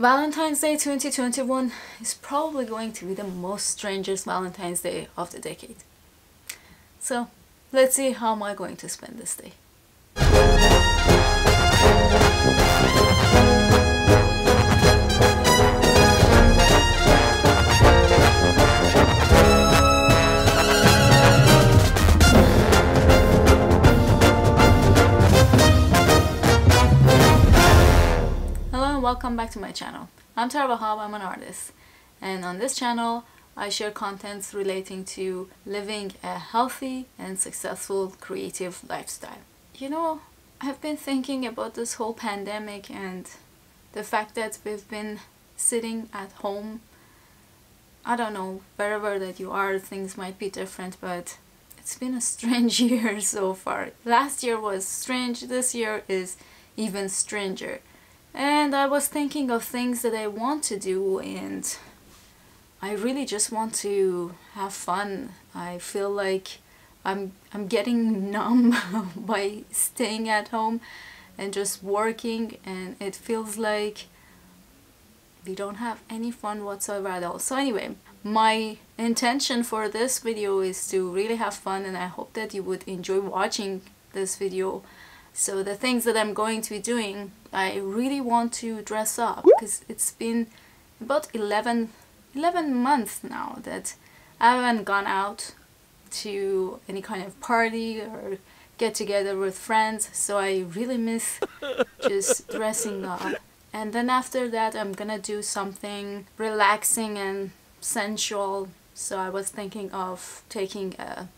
Valentine's Day 2021 is probably going to be the most strangest Valentine's Day of the decade. So, let's see how am I going to spend this day. Welcome back to my channel. I'm Tara Vahab, I'm an artist and on this channel I share contents relating to living a healthy and successful creative lifestyle. You know, I've been thinking about this whole pandemic and the fact that we've been sitting at home. I don't know, wherever that you are things might be different but it's been a strange year so far. Last year was strange, this year is even stranger and I was thinking of things that I want to do and I really just want to have fun. I feel like I'm I'm getting numb by staying at home and just working and it feels like we don't have any fun whatsoever at all. So anyway, my intention for this video is to really have fun and I hope that you would enjoy watching this video so the things that I'm going to be doing, I really want to dress up because it's been about 11, 11 months now that I haven't gone out to any kind of party or get together with friends so I really miss just dressing up. And then after that I'm gonna do something relaxing and sensual. So I was thinking of taking a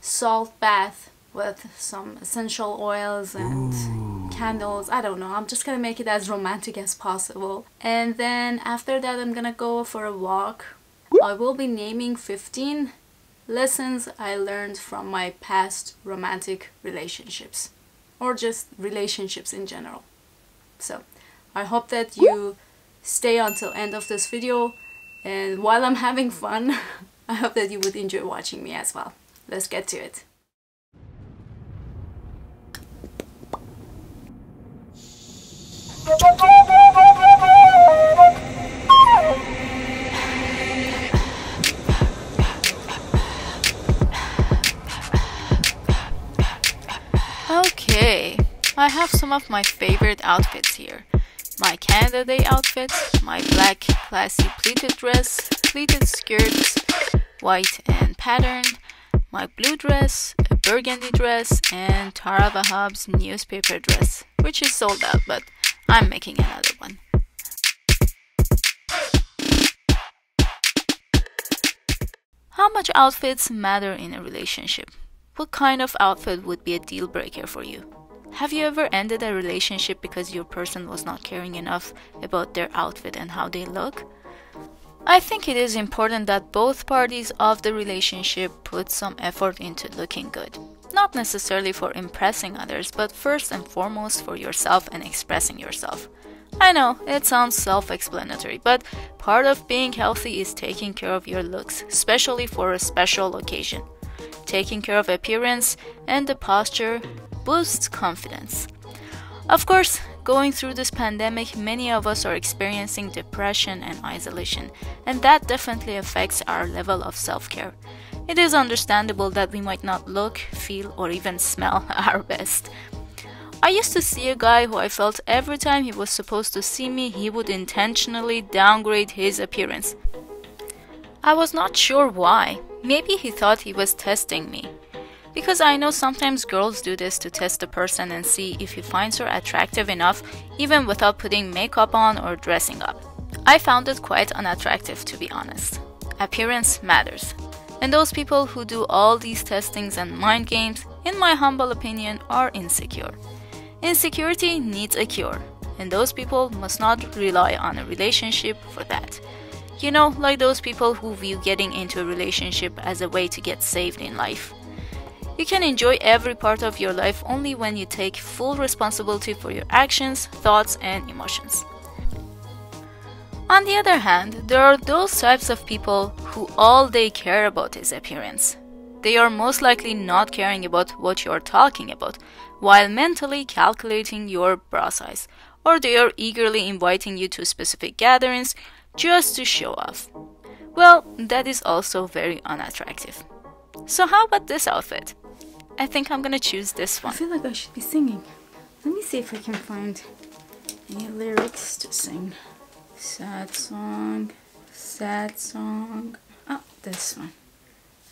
salt bath with some essential oils and Ooh. candles. I don't know. I'm just gonna make it as romantic as possible. And then after that, I'm gonna go for a walk. I will be naming 15 lessons I learned from my past romantic relationships or just relationships in general. So I hope that you stay until end of this video and while I'm having fun I hope that you would enjoy watching me as well. Let's get to it. Okay, I have some of my favorite outfits here. My Canada Day outfit, my black classy pleated dress, pleated skirts, white and patterned, my blue dress, a burgundy dress, and Tara Vahab's newspaper dress, which is sold out, but I'm making another one. How much outfits matter in a relationship? What kind of outfit would be a deal breaker for you? Have you ever ended a relationship because your person was not caring enough about their outfit and how they look? I think it is important that both parties of the relationship put some effort into looking good not necessarily for impressing others, but first and foremost for yourself and expressing yourself. I know, it sounds self explanatory, but part of being healthy is taking care of your looks, especially for a special occasion. Taking care of appearance and the posture boosts confidence. Of course, going through this pandemic, many of us are experiencing depression and isolation, and that definitely affects our level of self care. It is understandable that we might not look, feel, or even smell our best. I used to see a guy who I felt every time he was supposed to see me, he would intentionally downgrade his appearance. I was not sure why. Maybe he thought he was testing me. Because I know sometimes girls do this to test a person and see if he finds her attractive enough even without putting makeup on or dressing up. I found it quite unattractive to be honest. Appearance matters. And those people who do all these testings and mind games, in my humble opinion, are insecure. Insecurity needs a cure, and those people must not rely on a relationship for that. You know, like those people who view getting into a relationship as a way to get saved in life. You can enjoy every part of your life only when you take full responsibility for your actions, thoughts, and emotions. On the other hand, there are those types of people who all they care about is appearance. They are most likely not caring about what you are talking about, while mentally calculating your bra size, or they are eagerly inviting you to specific gatherings just to show off. Well, that is also very unattractive. So, how about this outfit? I think I'm gonna choose this one. I feel like I should be singing. Let me see if I can find any lyrics to sing. Sad song, sad song. Oh, this one.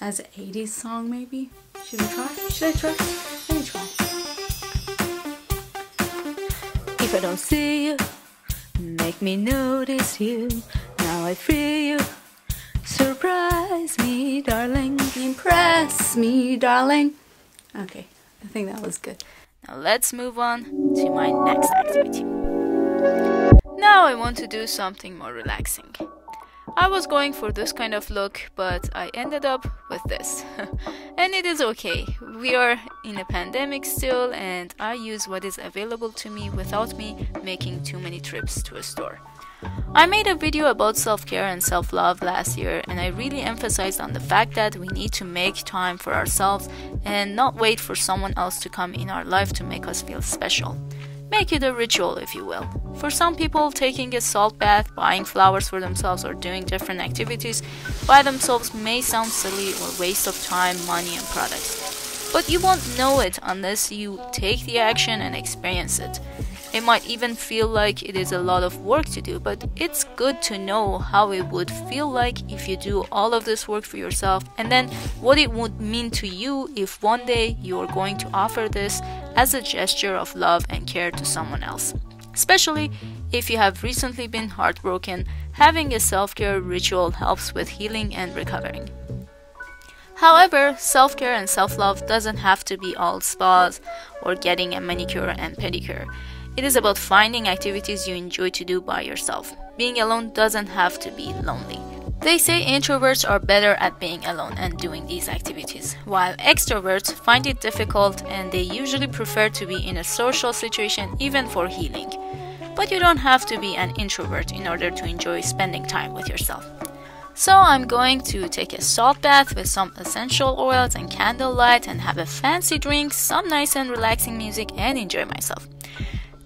As an 80s song, maybe? Should I try? Should I try? Let me try. If I don't see you, make me notice you. Now I free you. Surprise me, darling. Impress me, darling. Okay, I think that was good. Now let's move on to my next activity. Now I want to do something more relaxing. I was going for this kind of look, but I ended up with this. and it is okay. We are in a pandemic still, and I use what is available to me without me making too many trips to a store. I made a video about self care and self love last year, and I really emphasized on the fact that we need to make time for ourselves and not wait for someone else to come in our life to make us feel special. Make it a ritual, if you will. For some people, taking a salt bath, buying flowers for themselves, or doing different activities by themselves may sound silly or waste of time, money, and products. But you won't know it unless you take the action and experience it. It might even feel like it is a lot of work to do, but it's good to know how it would feel like if you do all of this work for yourself and then what it would mean to you if one day you are going to offer this as a gesture of love and care to someone else. Especially if you have recently been heartbroken, having a self care ritual helps with healing and recovering. However, self care and self love doesn't have to be all spas or getting a manicure and pedicure. It is about finding activities you enjoy to do by yourself. Being alone doesn't have to be lonely. They say introverts are better at being alone and doing these activities, while extroverts find it difficult and they usually prefer to be in a social situation even for healing. But you don't have to be an introvert in order to enjoy spending time with yourself. So I'm going to take a salt bath with some essential oils and candlelight and have a fancy drink, some nice and relaxing music and enjoy myself.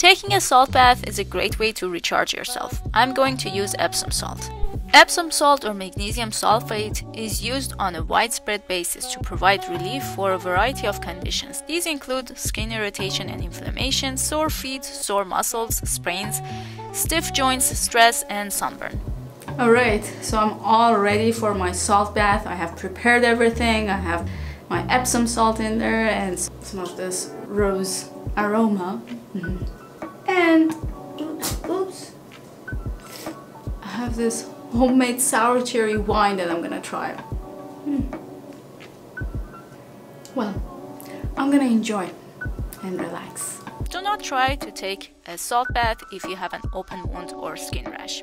Taking a salt bath is a great way to recharge yourself. I'm going to use Epsom salt. Epsom salt or magnesium sulfate is used on a widespread basis to provide relief for a variety of conditions. These include skin irritation and inflammation, sore feet, sore muscles, sprains, stiff joints, stress, and sunburn. Alright, so I'm all ready for my salt bath. I have prepared everything. I have my Epsom salt in there and some of this rose aroma. Mm -hmm. And, oops, oops, I have this homemade sour cherry wine that I'm gonna try. Mm. Well, I'm gonna enjoy and relax. Do not try to take a salt bath if you have an open wound or skin rash.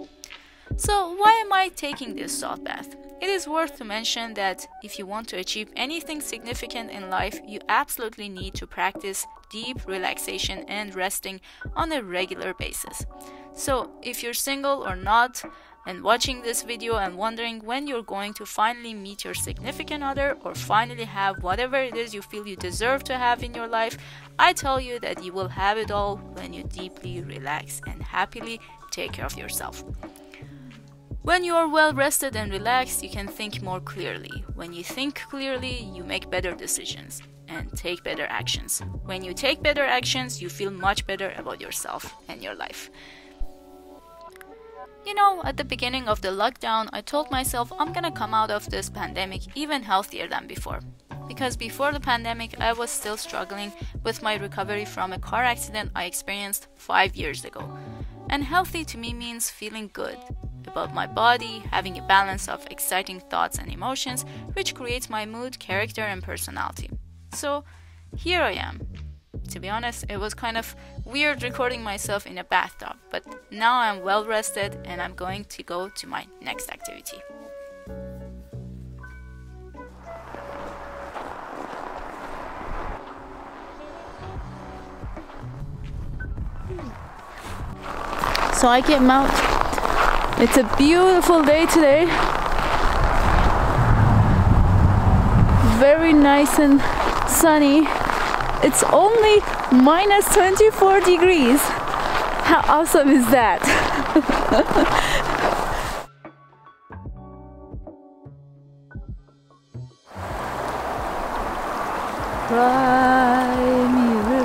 So, why am I taking this salt bath? It is worth to mention that if you want to achieve anything significant in life, you absolutely need to practice deep relaxation and resting on a regular basis. So, if you're single or not, and watching this video and wondering when you're going to finally meet your significant other or finally have whatever it is you feel you deserve to have in your life, I tell you that you will have it all when you deeply relax and happily take care of yourself. When you are well rested and relaxed, you can think more clearly. When you think clearly, you make better decisions and take better actions. When you take better actions, you feel much better about yourself and your life. You know, at the beginning of the lockdown, I told myself I'm gonna come out of this pandemic even healthier than before. Because before the pandemic, I was still struggling with my recovery from a car accident I experienced five years ago. And healthy to me means feeling good, about my body, having a balance of exciting thoughts and emotions, which creates my mood, character, and personality. So here I am. To be honest, it was kind of weird recording myself in a bathtub, but now I'm well rested and I'm going to go to my next activity. So I came out it's a beautiful day today. Very nice and sunny. It's only minus 24 degrees. How awesome is that?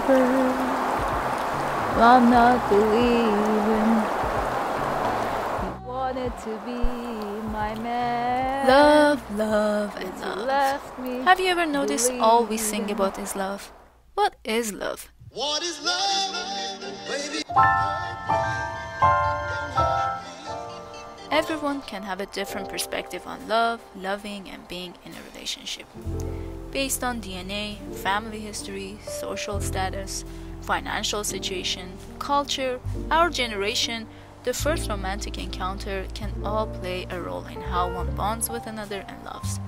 River, I'm not believing. You wanted to be my man. Love, love, and love. Have you ever noticed all we sing about is love? What is love? What is love, baby? Everyone can have a different perspective on love, loving, and being in a relationship. Based on DNA, family history, social status, financial situation, culture, our generation, the first romantic encounter can all play a role in how one bonds with another and loves.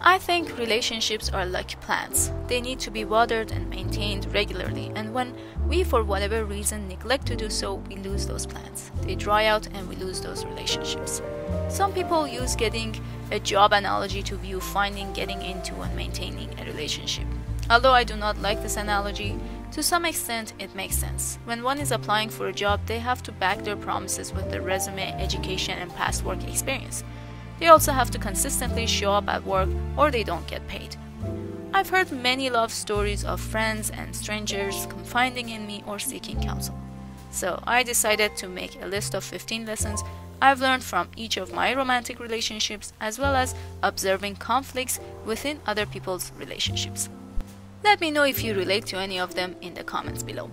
I think relationships are like plants. They need to be watered and maintained regularly, and when we, for whatever reason, neglect to do so, we lose those plants. They dry out and we lose those relationships. Some people use getting a job analogy to view finding, getting into, and maintaining a relationship. Although I do not like this analogy, to some extent it makes sense. When one is applying for a job, they have to back their promises with their resume, education, and past work experience. They also have to consistently show up at work or they don't get paid. I've heard many love stories of friends and strangers confiding in me or seeking counsel. So I decided to make a list of 15 lessons I've learned from each of my romantic relationships as well as observing conflicts within other people's relationships. Let me know if you relate to any of them in the comments below.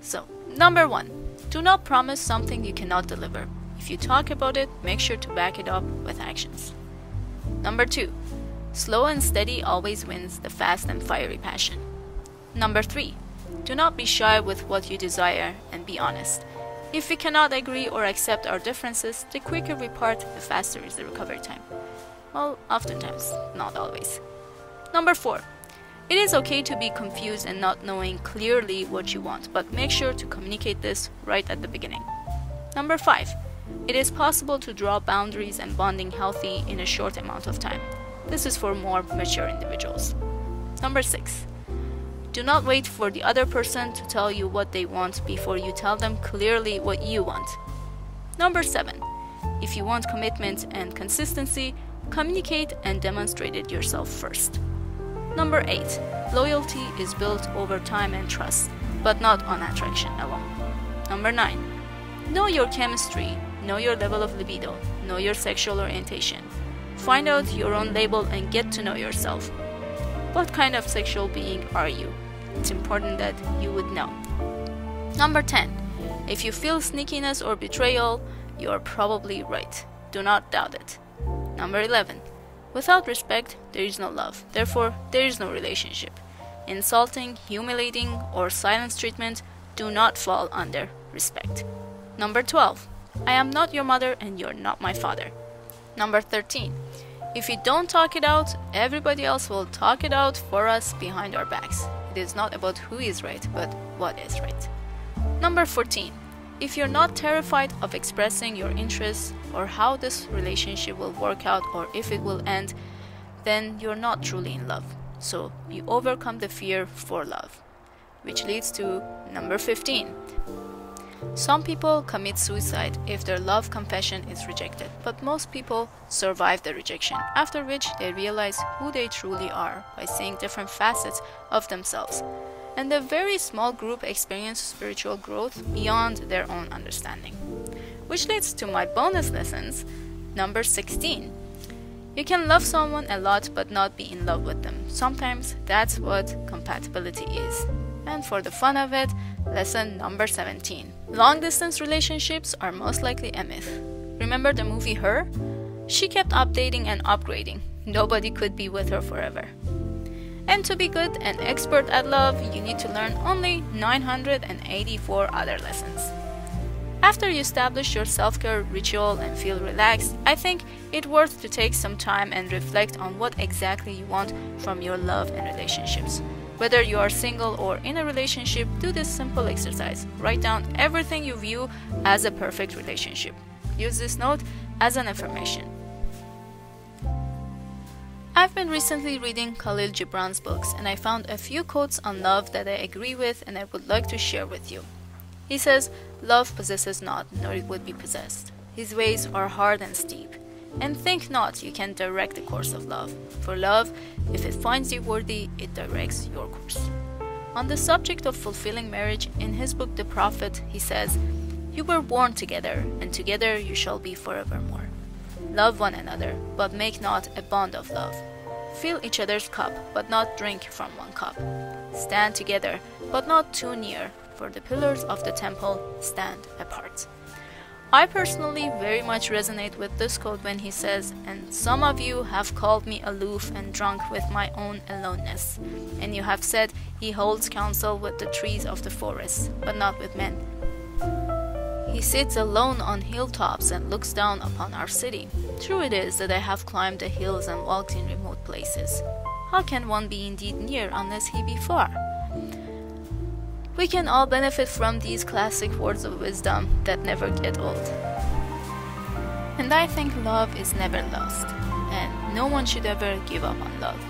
So, number one, do not promise something you cannot deliver. If you talk about it, make sure to back it up with actions. Number two, slow and steady always wins the fast and fiery passion. Number three, do not be shy with what you desire and be honest. If we cannot agree or accept our differences, the quicker we part, the faster is the recovery time. Well, oftentimes, not always. Number four, it is okay to be confused and not knowing clearly what you want, but make sure to communicate this right at the beginning. Number five, it is possible to draw boundaries and bonding healthy in a short amount of time. This is for more mature individuals. Number six, do not wait for the other person to tell you what they want before you tell them clearly what you want. Number seven, if you want commitment and consistency, communicate and demonstrate it yourself first. Number 8. Loyalty is built over time and trust, but not on attraction alone. Number 9. Know your chemistry, know your level of libido, know your sexual orientation. Find out your own label and get to know yourself. What kind of sexual being are you? It's important that you would know. Number 10. If you feel sneakiness or betrayal, you are probably right. Do not doubt it. Number 11. Without respect, there is no love. Therefore, there is no relationship. Insulting, humiliating, or silence treatment do not fall under respect. Number 12. I am not your mother and you're not my father. Number 13. If we don't talk it out, everybody else will talk it out for us behind our backs. It is not about who is right, but what is right. Number 14. If you're not terrified of expressing your interests or how this relationship will work out or if it will end, then you're not truly in love. So you overcome the fear for love. Which leads to number 15. Some people commit suicide if their love confession is rejected, but most people survive the rejection, after which they realize who they truly are by seeing different facets of themselves. And a very small group experience spiritual growth beyond their own understanding. Which leads to my bonus lessons, number 16. You can love someone a lot but not be in love with them. Sometimes that's what compatibility is. And for the fun of it, lesson number 17. Long distance relationships are most likely a myth. Remember the movie Her? She kept updating and upgrading. Nobody could be with her forever. And to be good and expert at love, you need to learn only 984 other lessons. After you establish your self care ritual and feel relaxed, I think it worth to take some time and reflect on what exactly you want from your love and relationships. Whether you are single or in a relationship, do this simple exercise. Write down everything you view as a perfect relationship. Use this note as an affirmation. I've been recently reading Kahlil Gibran's books and I found a few quotes on love that I agree with and I would like to share with you. He says, Love possesses not, nor it would be possessed. His ways are hard and steep. And think not you can direct the course of love. For love, if it finds you worthy, it directs your course. On the subject of fulfilling marriage, in his book The Prophet, he says, You were born together, and together you shall be forevermore. Love one another, but make not a bond of love. Fill each other's cup, but not drink from one cup. Stand together, but not too near, for the pillars of the temple stand apart. I personally very much resonate with this quote when he says, And some of you have called me aloof and drunk with my own aloneness. And you have said, He holds counsel with the trees of the forest, but not with men. He sits alone on hilltops and looks down upon our city. True it is that I have climbed the hills and walked in remote places. How can one be indeed near unless he be far? We can all benefit from these classic words of wisdom that never get old. And I think love is never lost, and no one should ever give up on love.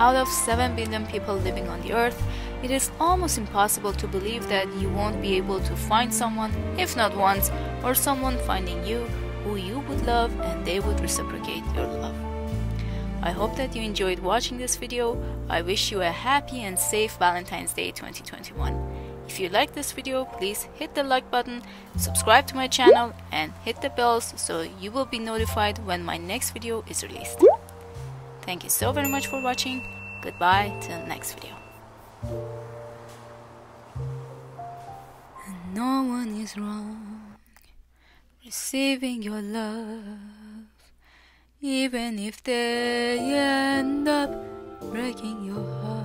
Out of 7 billion people living on the earth, it is almost impossible to believe that you won't be able to find someone, if not once, or someone finding you who you would love and they would reciprocate your love. I hope that you enjoyed watching this video. I wish you a happy and safe Valentine's Day 2021. If you like this video, please hit the like button, subscribe to my channel and hit the bells so you will be notified when my next video is released. Thank you so very much for watching. Goodbye till next video. And no one is wrong receiving your love, even if they end up breaking your heart.